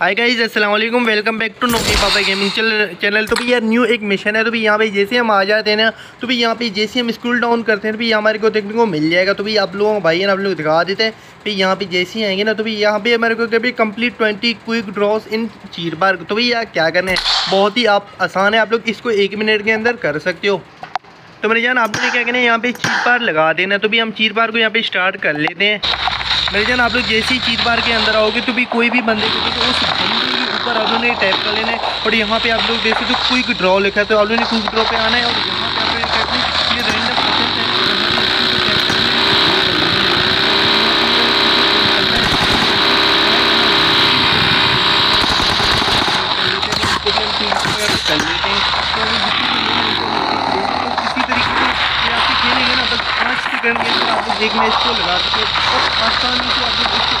हाय guys अस्सलाम वालेकुम welcome back to नोकी पापा गेमिंग चैनल तो भी यार न्यू एक मिशन है तो भी यहाँ पे जैसे हम आ जाते हैं ना तो भी यहाँ पे जैसे हम स्कूल डाउन करते हैं तो भी हमारे को देखने को मिल जाएगा। तो भी आप लोगों भाई आप लोग दिखा देते हैं। फिर यहाँ पे जैसे ही आएँगे ना तो भी यहाँ पे हमारे को कभी complete twenty quick draws in चीर बार तो भी यार क्या करना है? बहुत ही आप, आसान है। आप लोग इसको एक मिनट के अंदर कर सकते हो। तो मेरे जान, आपने क्या कहना है? यहाँ पे चीर पार लगा देना तो भी हम चीर पार को यहाँ पे स्टार्ट कर लेते हैं। मेरे जान आप लोग जैसे ही चीज़ बार के अंदर आओगे तो भी कोई भी बंदे को तो उस बंदे के ऊपर आप लोगों ने टैप कर लेना है और यहाँ पे आप लोग देखते तो क्विक ड्रॉ लिखा है तो आप लोगों ने क्विक ड्रॉ पे आना है और यहाँ पे आप लोग ये रैंडम कर लेते हैं तो इसी तरीके से ये आपके खेलेंगे ना बस पाँच सेकंड के आप लोग सकते और आसानी से आप इसको